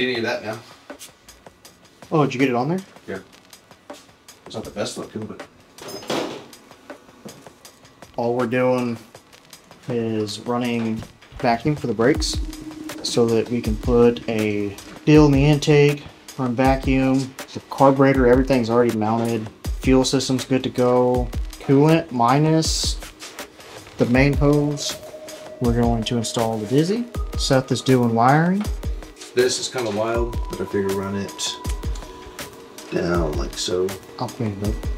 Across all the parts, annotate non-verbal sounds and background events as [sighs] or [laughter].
any of that now. Oh, did you get it on there? Yeah. It's not the best looking, but All we're doing is running vacuum for the brakes so that we can put a deal in the intake, run vacuum, the carburetor, everything's already mounted, fuel system's good to go, coolant minus the main hose. We're going to install the Dizzy. Seth is doing wiring. This is kind of wild. But I figure run it down like so. Clean it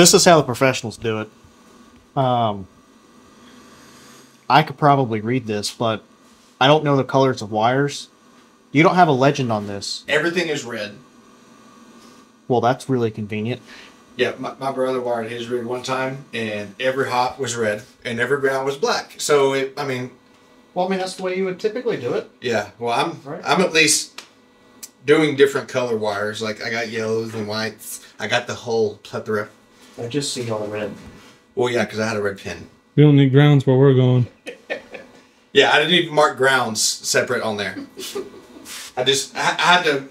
this is how the professionals do it. Um, I could probably read this, but I don't know the colors of wires. You don't have a legend on this. Everything is red. Well, that's really convenient. Yeah, my, my brother wired his rig one time, and every hot was red, and every ground was black. So it, I mean, Well, I mean that's the way you would typically do it. yeah. Well, I'm Right. I'm at least doing different color wires. Like I got yellows and whites. I got the whole plethora. I just see all red. Well, yeah, because I had a red pen. We don't need grounds where we're going. [laughs] Yeah, I didn't even mark grounds separate on there. I just I, I had to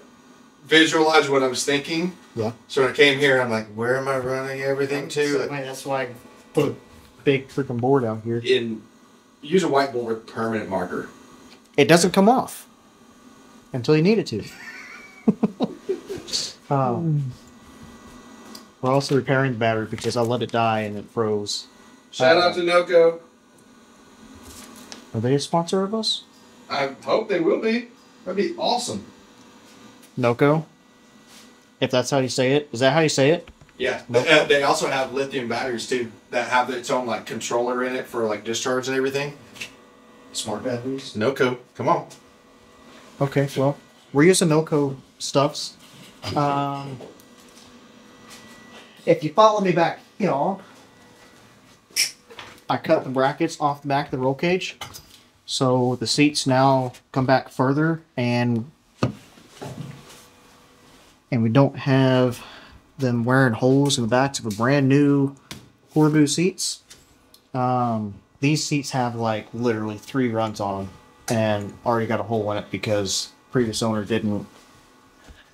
visualize what I was thinking. Yeah. So when I came here, I'm like, where am I running everything to? Like, that's why I put a big freaking board out here. in use a whiteboard with permanent marker. It doesn't come off until you need it to. [laughs] um, we're also repairing the battery because I let it die and it froze. Shout out to Noco. Are they a sponsor of us? I hope they will be. That'd be awesome. Noco? If that's how you say it. Is that how you say it? Yeah, uh, they also have lithium batteries too that have its own like controller in it for like discharge and everything. Smart batteries. Noco, come on. Okay, well, we're using Noco stuffs. Um, if you follow me back here, I cut the brackets off the back of the roll cage. So the seats now come back further and and we don't have them wearing holes in the backs of a brand new Corbeau seats. Um, these seats have like literally three runs on them and already got a hole in it because previous owner didn't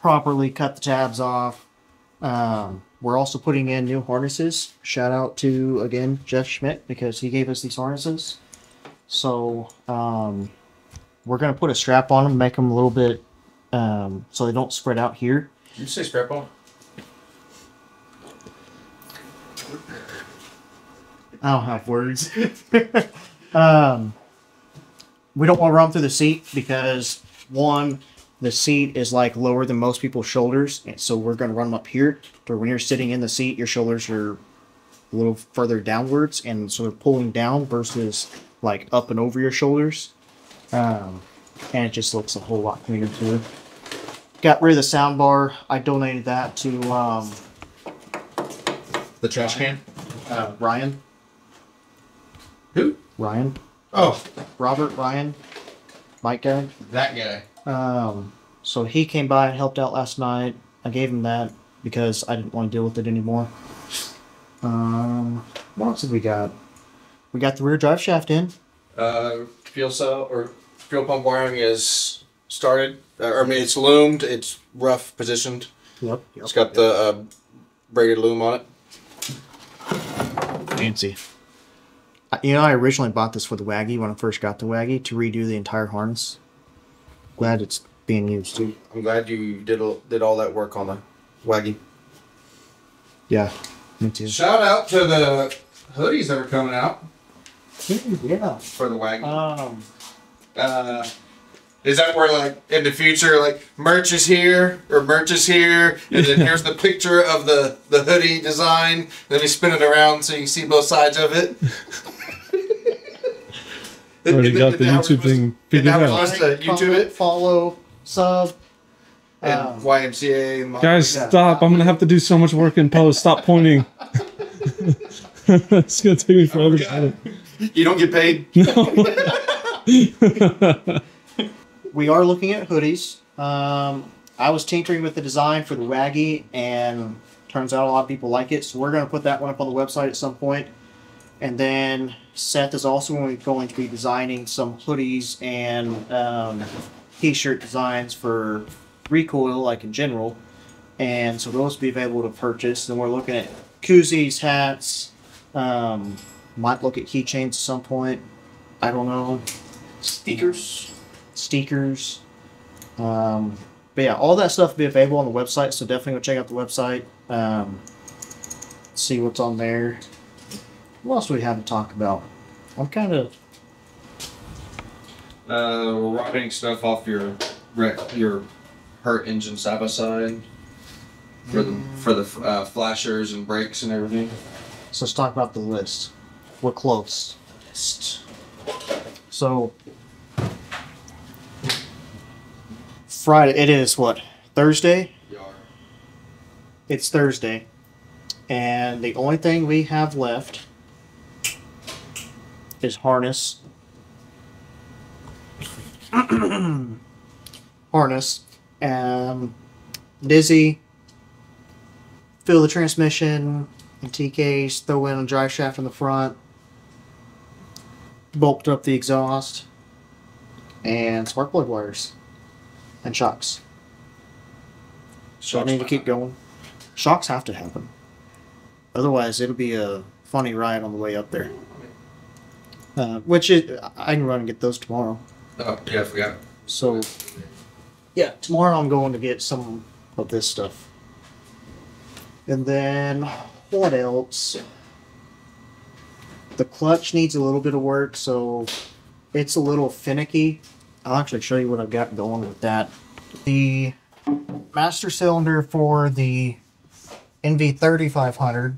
properly cut the tabs off. Um, we're also putting in new harnesses. Shout out to again Jeff Schmidt because he gave us these harnesses. So um, we're gonna put a strap on them, make them a little bit um, so they don't spread out here. Did you say strap on? I don't have words. [laughs] um, we don't want to run through the seat because one, the seat is like lower than most people's shoulders, and so we're going to run them up here. To when you're sitting in the seat, your shoulders are a little further downwards, and so they're pulling down versus like up and over your shoulders. Um, and it just looks a whole lot cleaner too. Got rid of the sound bar. I donated that to um, The trash can? uh, Ryan. Who? Ryan. Oh, Robert Ryan, Mike guy. that guy. Um, so he came by and helped out last night. I gave him that because I didn't want to deal with it anymore. Um, what else have we got? We got the rear drive shaft in. Uh, fuel cell or fuel pump wiring is started. Uh, I mean, it's loomed. It's rough positioned. Yep. It's got the uh, braided loom on it. fancy. You know, I originally bought this for the Waggy when I first got the Waggy to redo the entire harness. Glad it's being used. Dude, I'm glad you did all, did all that work on the waggy. Yeah, me too. Shout out to the hoodies that are coming out Yeah. for the waggy. Um, Uh, is that where like in the future like merch is here or merch is here and then [laughs] here's the picture of the the hoodie design let me spin it around so you can see both sides of it Already got that the YouTube thing figured out. supposed to YouTube it follow, sub. and Um, YMCA and Guys, Yeah. stop! I'm gonna have to do so much work in post. Stop pointing. [laughs] it's gonna take me forever. to edit. you don't get paid [laughs] No. [laughs] we are looking at hoodies. Um, I was tinkering with the design for the Waggy, and turns out a lot of people like it. So we're going to put that one up on the website at some point. And then Seth is also going to be designing some hoodies and um, t-shirt designs for recoil, like in general. And so those will be available to purchase. Then we're looking at koozies, hats. Um, might look at keychains at some point. I don't know. stickers Stickers. Um, but yeah, all that stuff will be available on the website. So definitely go check out the website. Um, see what's on there. What else do we have to talk about? I'm kind of uh we're writing stuff off your your hurt engine side by side for the for the uh, flashers and brakes and everything So let's talk about the list. We're close. So Friday. It is what Thursday. It's Thursday, and the only thing we have left is harness. [clears throat] harness. Um, Dizzy. Fill the transmission and TKs. Throw in a drive shaft in the front. Bulked up the exhaust. And spark plug wires. And shocks. So I need to keep going. Shocks have to happen. Otherwise, it'll be a funny ride on the way up there. Uh, which I can run and get those tomorrow. oh yeah i forgot So, yeah, tomorrow I'm going to get some of this stuff. And then, what else? The clutch needs a little bit of work, so it's a little finicky. I'll actually show you what I've got going with that. The master cylinder for the NV3500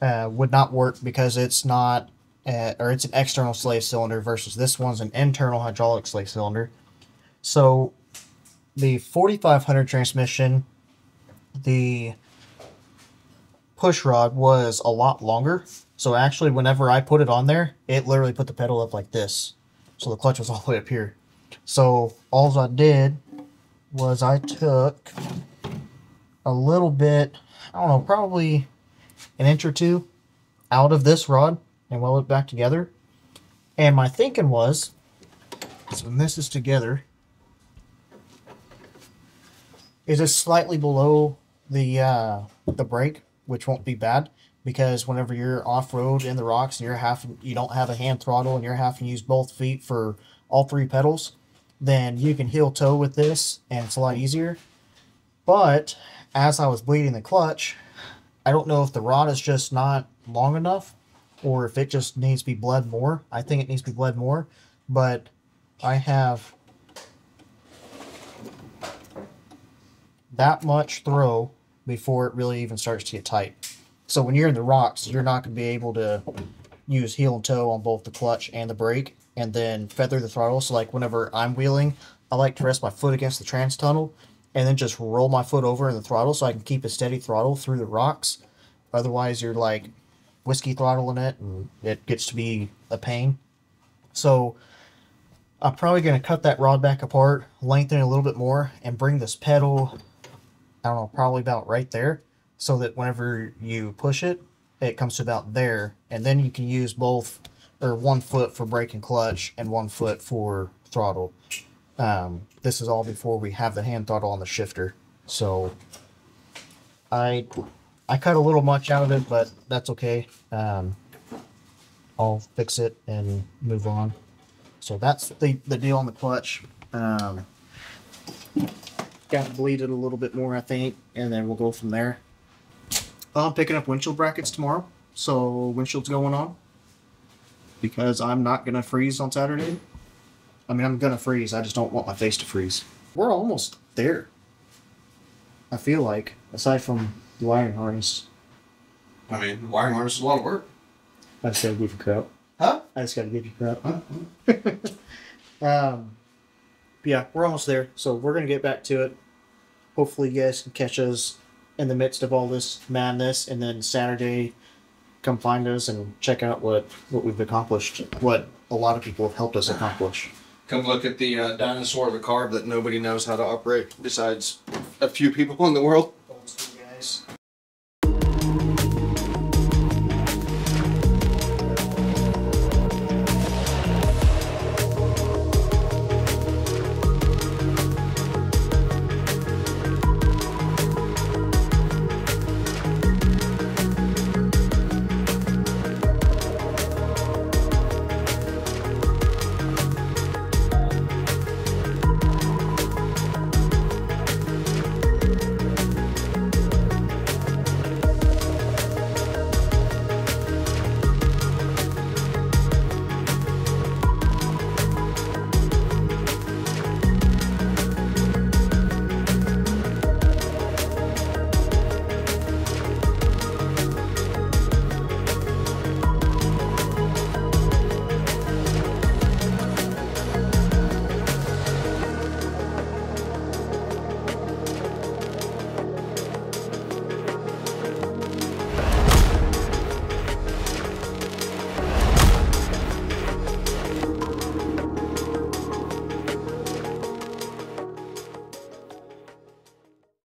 uh, would not work because it's not, uh, or it's an external slave cylinder versus this one's an internal hydraulic slave cylinder. So the 4500 transmission, the push rod was a lot longer. So actually, whenever I put it on there, it literally put the pedal up like this. So the clutch was [laughs] all the way up here. So all I did was I took a little bit, I don't know, probably an inch or two out of this rod and weld it back together. And my thinking was, so when this is together, is it slightly below the uh, the brake, which won't be bad because whenever you're off road in the rocks and you're half you don't have a hand throttle and you're having to use both feet for all three pedals, then you can heel toe with this and it's a lot easier. But as I was bleeding the clutch, I don't know if the rod is just not long enough or if it just needs to be bled more. I think it needs to be bled more, but I have that much throw before it really even starts to get tight. So when you're in the rocks, you're not going to be able to use heel and toe on both the clutch and the brake and then feather the throttle. So like whenever I'm wheeling, I like to rest my foot against the trans tunnel and then just roll my foot over in the throttle so I can keep a steady throttle through the rocks. Otherwise, you're like whiskey throttling it and it gets to be a pain. So I'm probably going to cut that rod back apart, lengthen it a little bit more, and bring this pedal, I don't know, probably about right there, so that whenever you push it, it comes to about there, and then you can use both, or one foot for brake and clutch, and one foot for throttle. Um, this is all before we have the hand throttle on the shifter. So I I cut a little much out of it, but that's okay. Um, I'll fix it and move on. So that's the the deal on the clutch. Um, got to bleed it a little bit more, I think, and then we'll go from there. I'm picking up windshield brackets tomorrow, so windshield's going on because I'm not gonna freeze on Saturday. I mean, I'm gonna freeze. I just don't want my face to freeze. We're almost there. I feel like, aside from the wiring harness, I mean, the wiring harness is a lot of work. I just gotta give you crap. Huh? I just gotta give you crap. [laughs] um, yeah, we're almost there. So we're gonna get back to it. Hopefully, you guys can catch us in the midst of all this madness, and then Saturday, come find us and check out what what we've accomplished. What a lot of people have helped us accomplish. [sighs] Come look at the uh, dinosaur of a car that nobody knows how to operate besides a few people in the world.